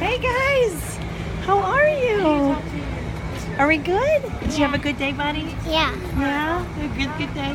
Hey guys. How are you? Are we good? Did you have a good day, buddy? Yeah. Yeah, a good good day.